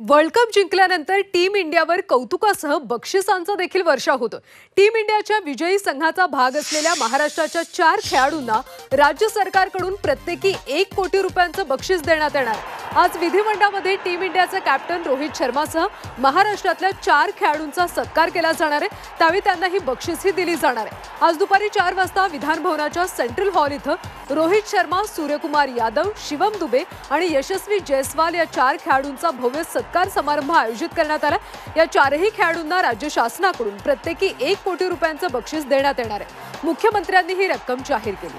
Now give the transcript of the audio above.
World cup जिंकल्यानंतर team इंडियावर कौतुकासह बक्षिसांचा देखील वर्षा होतो. टीम इंडियाच्या विजयी संघाचा भाग असलेल्या महाराष्ट्राच्या चार खेळाडूंना राज्य सरकारकडून प्रत्येकी एक कोटी रुपयांचं बक्षीस देण्यात येणार. आज विधिमंडळामध्ये टीम इंडियाचा कॅप्टन रोहित शर्मासह महाराष्ट्रातल्या चार खेळाडूंचा सत्कार केला जाणार आहे. त्यावेळी त्यांना ही बक्षीसही दिली जाणार आहे. आज दुपारी चार वाजता विधानभवनाच्या सेंट्रल हॉल इथं रोहित शर्मा सूर्यकुमार यादव शिवम दुबे आणि यशस्वी जयस्वाल या चार खेळाडूंचा भव्य सत्कार समारंभ आयोजित करण्यात आला या चारही खेळाडूंना राज्य शासनाकडून प्रत्येकी एक कोटी रुपयांचं बक्षीस देण्यात येणार आहे. मुख्यमंत्र्यांनी ही रक्कम जाहीर केली.